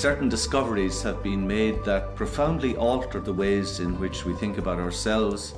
certain discoveries have been made that profoundly alter the ways in which we think about ourselves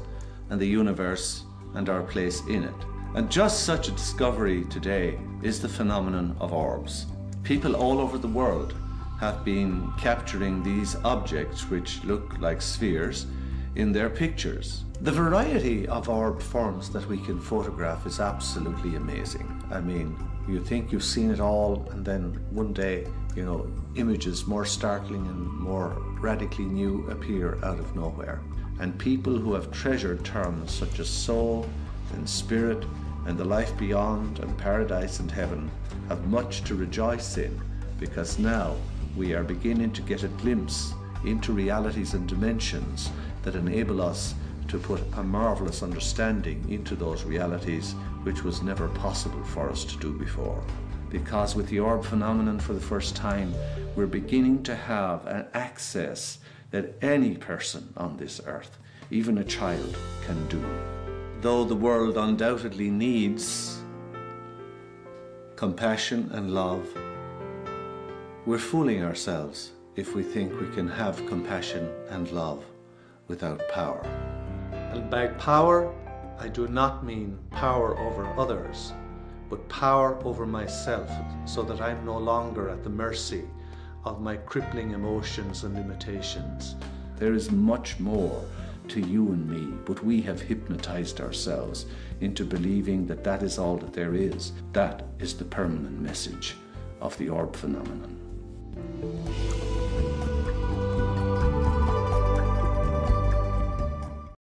and the universe and our place in it. And just such a discovery today is the phenomenon of orbs. People all over the world have been capturing these objects which look like spheres in their pictures. The variety of orb forms that we can photograph is absolutely amazing. I mean, you think you've seen it all, and then one day, you know, images more startling and more radically new appear out of nowhere. And people who have treasured terms such as soul and spirit and the life beyond and paradise and heaven have much to rejoice in because now we are beginning to get a glimpse into realities and dimensions that enable us to put a marvelous understanding into those realities which was never possible for us to do before. Because with the orb phenomenon for the first time, we're beginning to have an access that any person on this earth, even a child, can do. Though the world undoubtedly needs compassion and love, we're fooling ourselves if we think we can have compassion and love without power. And by power, I do not mean power over others, but power over myself, so that I'm no longer at the mercy of my crippling emotions and limitations. There is much more to you and me, but we have hypnotized ourselves into believing that that is all that there is. That is the permanent message of the orb phenomenon.